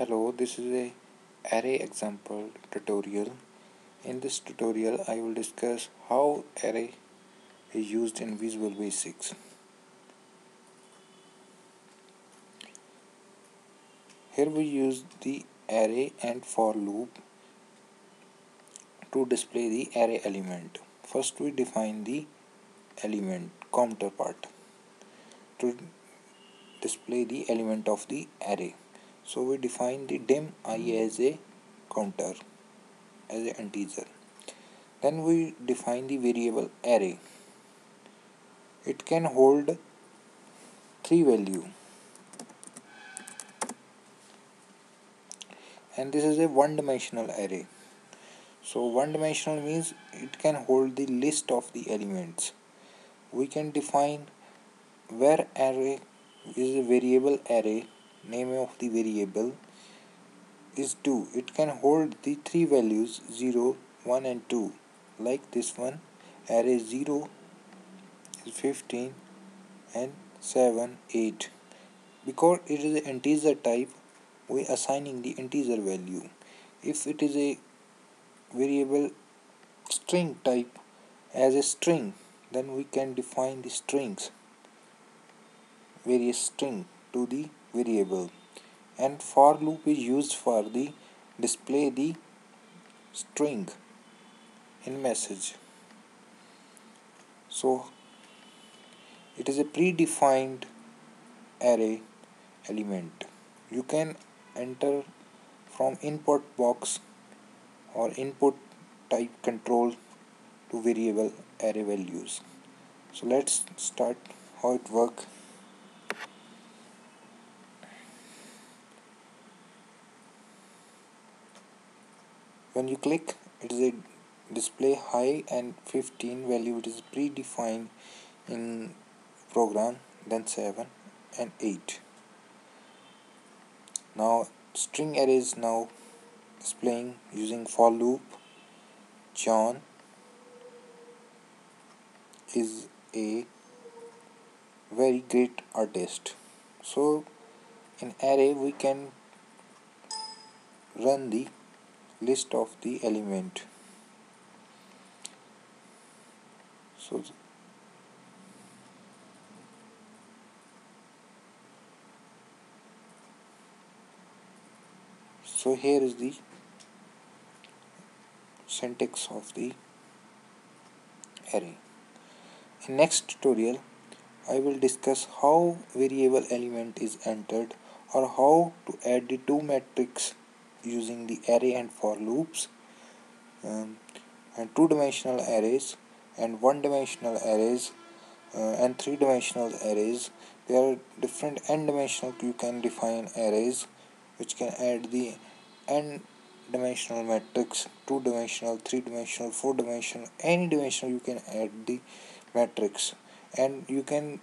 Hello, this is a array example tutorial. In this tutorial, I will discuss how array is used in Visual Basics. Here we use the array and for loop to display the array element. First we define the element counterpart to display the element of the array so we define the dim i as a counter as an integer. Then we define the variable array. It can hold three value. And this is a one dimensional array. So one dimensional means it can hold the list of the elements. We can define where array is a variable array name of the variable. Is 2 it can hold the three values 0 1 and 2 like this one. Array 0 is 15 and 7 8 because it is an integer type we assigning the integer value. If it is a variable string type as a string then we can define the strings various string to the variable. And for loop is used for the display the string in message. So it is a predefined array element. You can enter from input box or input type control to variable array values. So let's start how it works when you click it is a display high and 15 value it is predefined in program then 7 and 8 now string array is now displaying using for loop. John is a very great artist. So in array we can run the list of the element. So so here is the syntax of the array. In next tutorial I will discuss how variable element is entered or how to add the two matrix using the array and for loops um, and two-dimensional arrays and one-dimensional arrays uh, and three-dimensional arrays. There are different n-dimensional you can define arrays which can add the n dimensional matrix two dimensional three dimensional four dimensional any dimensional you can add the matrix. And you can